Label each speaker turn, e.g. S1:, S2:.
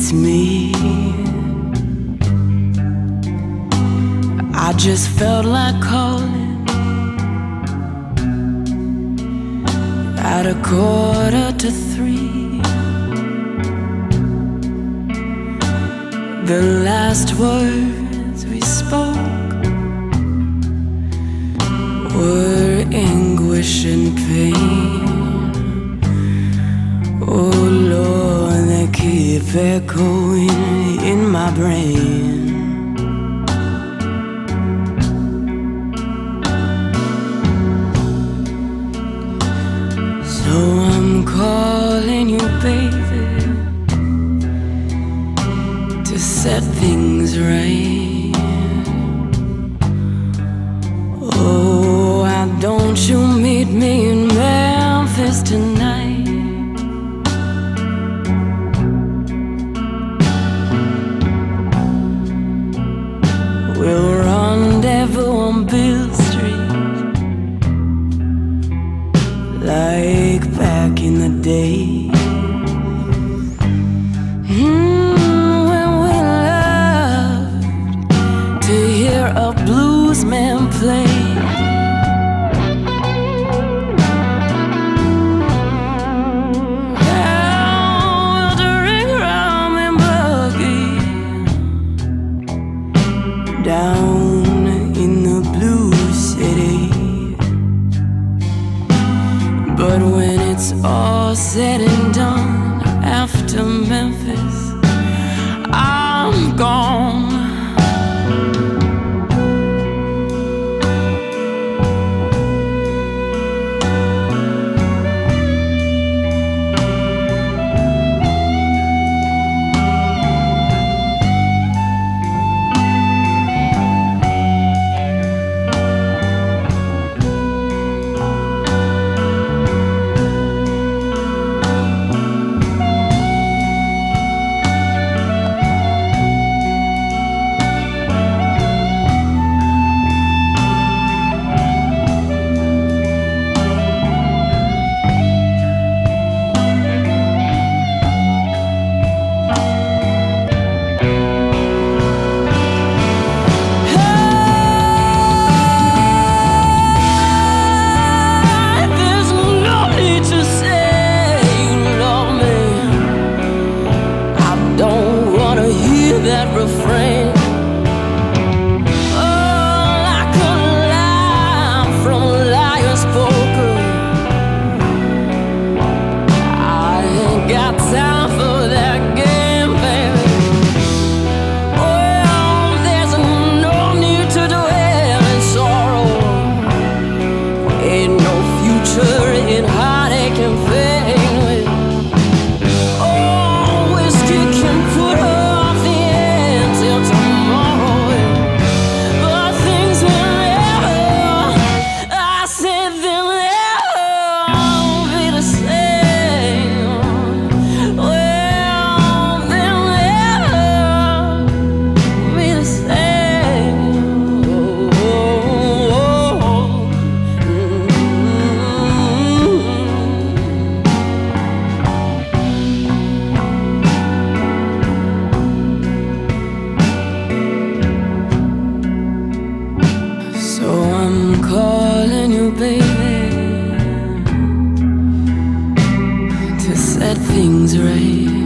S1: it's me. I just felt like calling at a quarter to three. The last words we spoke were anguish and pain. Keep echoing in my brain. So I'm calling you, baby, to set things right. Back in the day. Mm, when we loved to hear a blues man play. All said and done after Memphis, I'm gone. I'm calling you, baby, to set things right.